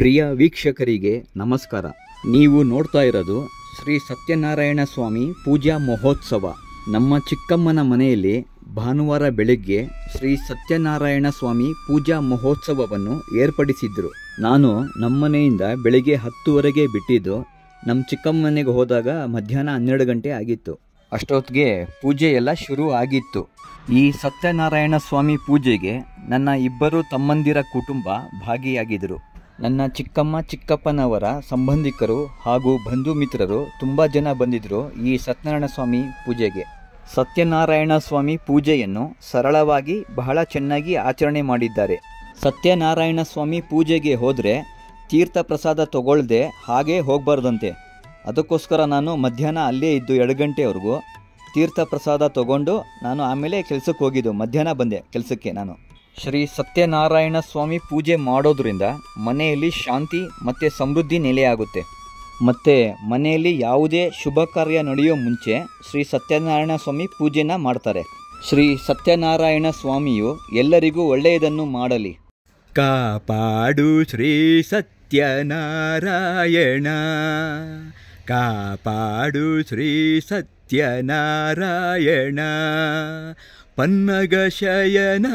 ಪ್ರಿಯ ವೀಕ್ಷಕರಿಗೆ ನಮಸ್ಕಾರ. ನೀವು ನೋಡ್ತಾ ಇರೋದು ಶ್ರೀ ಸತ್ಯನಾರಾಯಣ ಸ್ವಾಮಿ ಪೂಜಾ ಮಹೋತ್ಸವ. ನಮ್ಮ ಚಿಕ್ಕಮ್ಮನ ಮನೆಯಲ್ಲಿ ಭಾನುವಾರ ಬೆಳಗ್ಗೆ ಶ್ರೀ ಸತ್ಯನಾರಾಯಣ ಸ್ವಾಮಿ ಪೂಜಾ ಮಹೋತ್ಸವವನ್ನು ಏರ್ಪಡಿಸಿದ್ರು. ನಾನು ನಮ್ಮನೆಯಿಂದ ಬೆಳಿಗ್ಗೆ ಹತ್ತುವರೆಗೆ ಬಿಟ್ಟಿದ್ದು ನಮ್ಮ ಚಿಕ್ಕಮ್ಮನೆಗೆ ಹೋದಾಗ ಮಧ್ಯಾಹ್ನ ಹನ್ನೆರಡು ಗಂಟೆ ಆಗಿತ್ತು. ಅಷ್ಟೊತ್ತಿಗೆ ಪೂಜೆ ಎಲ್ಲ ಶುರು ಆಗಿತ್ತು. ಈ ಸತ್ಯನಾರಾಯಣ ಸ್ವಾಮಿ ಪೂಜೆಗೆ ನನ್ನ ಇಬ್ಬರು ತಮ್ಮಂದಿರ ಕುಟುಂಬ ಭಾಗಿಯಾಗಿದ್ದರು ನನ್ನ ಚಿಕ್ಕಮ್ಮ ಚಿಕ್ಕಪ್ಪನವರ ಸಂಬಂಧಿಕರು ಹಾಗೂ ಬಂಧು ಮಿತ್ರರು ತುಂಬ ಜನ ಬಂದಿದ್ದರು ಈ ಸತ್ಯನಾರಾಯಣ ಸ್ವಾಮಿ ಪೂಜೆಗೆ. ಸತ್ಯನಾರಾಯಣ ಸ್ವಾಮಿ ಪೂಜೆಯನ್ನು ಸರಳವಾಗಿ ಬಹಳ ಚೆನ್ನಾಗಿ ಆಚರಣೆ ಮಾಡಿದ್ದಾರೆ. ಸತ್ಯನಾರಾಯಣ ಸ್ವಾಮಿ ಪೂಜೆಗೆ ಹೋದರೆ ತೀರ್ಥ ಪ್ರಸಾದ ತಗೊಳ್ಳದೆ ಹಾಗೇ ಹೋಗಬಾರ್ದಂತೆ. ಅದಕ್ಕೋಸ್ಕರ ನಾನು ಮಧ್ಯಾಹ್ನ ಅಲ್ಲೇ ಇದ್ದು ಎರಡು ಗಂಟೆವರೆಗೂ ತೀರ್ಥ ಪ್ರಸಾದ ತಗೊಂಡು ನಾನು ಆಮೇಲೆ ಕೆಲಸಕ್ಕೆ ಹೋಗಿದ್ದು. ಮಧ್ಯಾಹ್ನ ಬಂದೆ ಕೆಲಸಕ್ಕೆ ನಾನು. ಶ್ರೀ ಸತ್ಯನಾರಾಯಣ ಸ್ವಾಮಿ ಪೂಜೆ ಮಾಡೋದ್ರಿಂದ ಮನೆಯಲ್ಲಿ ಶಾಂತಿ ಮತ್ತು ಸಮೃದ್ಧಿ ನೆಲೆಯಾಗುತ್ತೆ. ಮತ್ತು ಮನೆಯಲ್ಲಿ ಯಾವುದೇ ಶುಭ ಕಾರ್ಯ ನಡೆಯೋ ಮುಂಚೆ ಶ್ರೀ ಸತ್ಯನಾರಾಯಣ ಸ್ವಾಮಿ ಪೂಜೆನ ಮಾಡ್ತಾರೆ. ಶ್ರೀ ಸತ್ಯನಾರಾಯಣ ಸ್ವಾಮಿಯು ಎಲ್ಲರಿಗೂ ಒಳ್ಳೆಯದನ್ನು ಮಾಡಲಿ. ಕಾಪಾಡು ಶ್ರೀ ಸತ್ಯನಾರಾಯಣ. ಕಾಪಾಡು ಶ್ರೀ ಸತ್ಯನಾರಾಯಣ ನಿತ್ಯನಾರಾಯಣ ಪನ್ನಗಶಯನ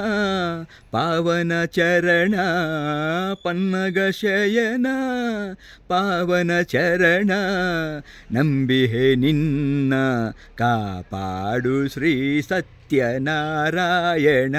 ಪಾವನ ಚರಣ. ಪನ್ನಗಶಯನ ಪಾವನ ಚರಣ. ನಂಬಿಹೆ ನಿನ್ನ ಕಾಪಾಡು ಶ್ರೀ ಸತ್ಯನಾರಾಯಣ.